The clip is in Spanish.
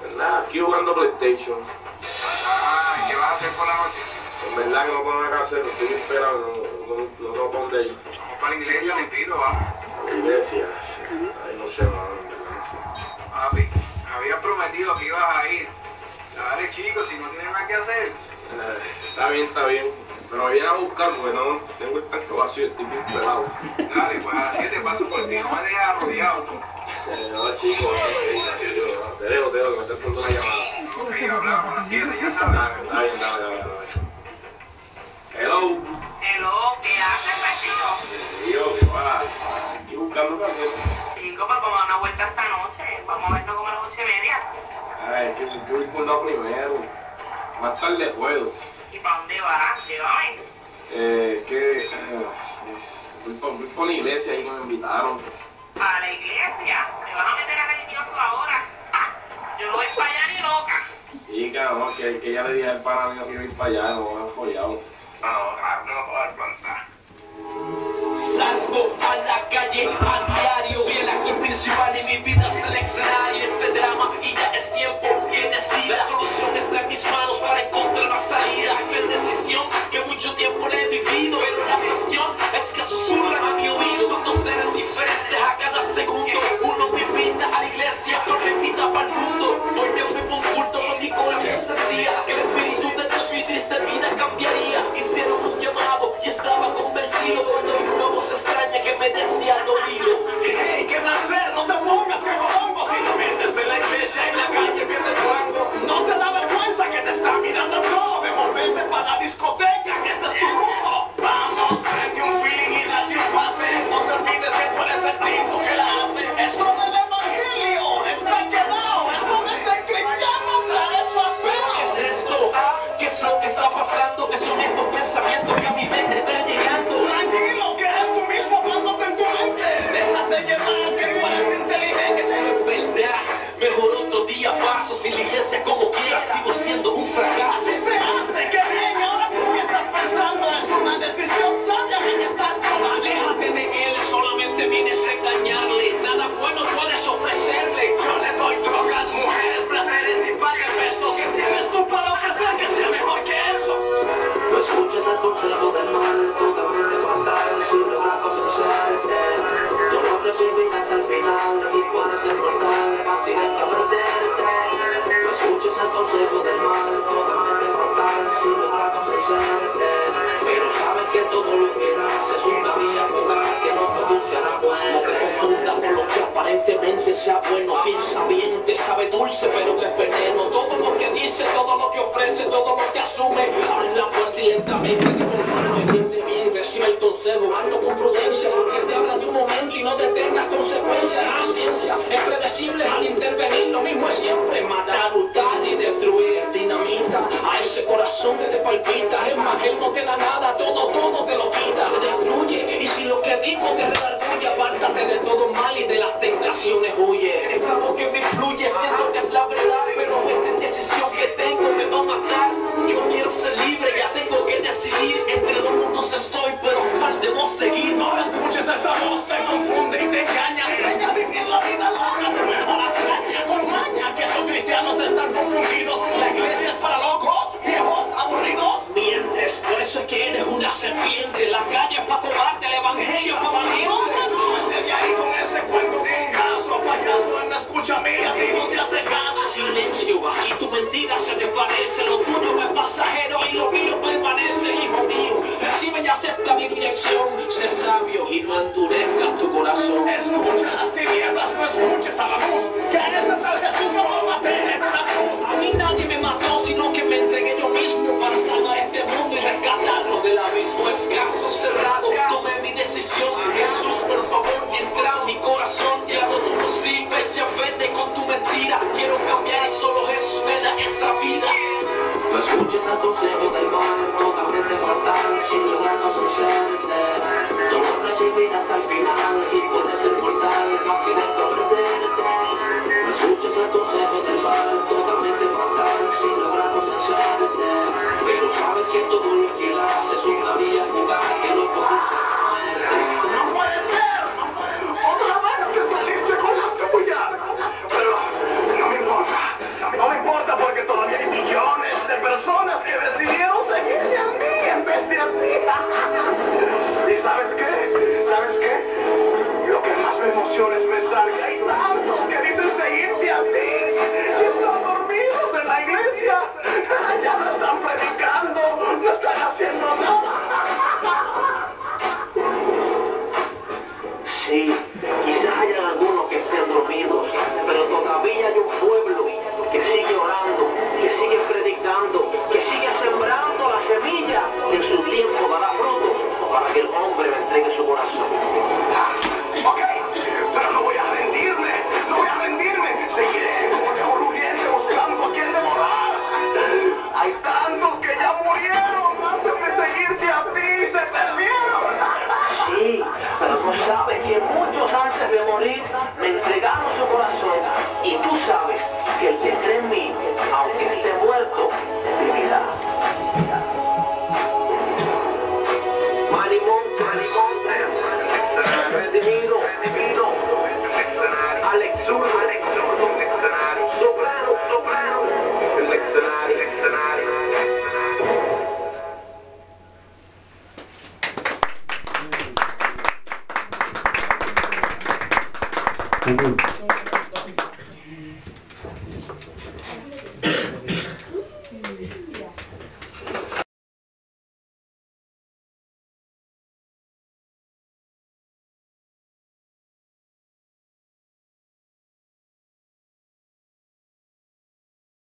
Pues nada, aquí jugando PlayStation. Ah, ¿y qué vas a hacer por la noche? En verdad que no tengo nada que hacer, estoy esperando, no, no, no dónde ir. Vamos para la iglesia, mentiro, vamos. La iglesia. Ay, no sé, mano, en verdad, no sé. Papi, me habías prometido que ibas a ir. Dale, chicos, si no tienes nada que hacer. Eh, Está bien, está bien. Pero me vienen a buscar porque no tengo el tanque vacío, estoy bien pelado. Dale, pues a las 7 paso por ti, no me dejes arrodillado tú. Eh, no, chicos, yo- te dejo, te dejo, que me estás poniendo una llamada. Ok, hablamos a las 7, ya sabes. Hello. Hello, ¿qué haces, vecino? Yo, va, aquí buscando café. Chico, pues vamos a dar una vuelta esta noche. Vamos a vernos como a las once y media. Ay, que yo voy por la primero. Más tarde puedo. ¿Y para dónde vas? Llévame. Eh, que... eh, voy, por, voy por la iglesia ahí que me invitaron. ¿A la iglesia? ¿Me vas a meter a religioso ahora? Ah, Yo no voy para allá ni loca. Y cabrón, que, que ya le dije al pana mío que iba a ir para allá, no han follado. Sea bueno bien, te sabe dulce pero que es veneno Todo lo que dice, todo lo que ofrece, todo lo que asume Abre la puerta y lentamente que bien, recibe el consejo Hazlo con prudencia porque te habla de un momento y no te serpiente La calle es para cobarde, el evangelio para valientes de ahí con ese cuento de un caso Payaso, no escucha a mí, a ti no te hace caso. Silencio, aquí tu mentira se desvanece Lo tuyo es pasajero y lo mío permanece Hijo mío, recibe y acepta mi dirección Sé sabio y no endurezcas tu corazón. Escucha las tinieblas, no escuches a la luz No escuches el consejo del mal, totalmente fatal Si logras convencerte Tú lo recibirás al final Y puede ser mortal, fácil es perderte expresar que hay que dicen seguirte a ti están dormidos en la iglesia. Ya no están predicando, no están haciendo nada. Sí.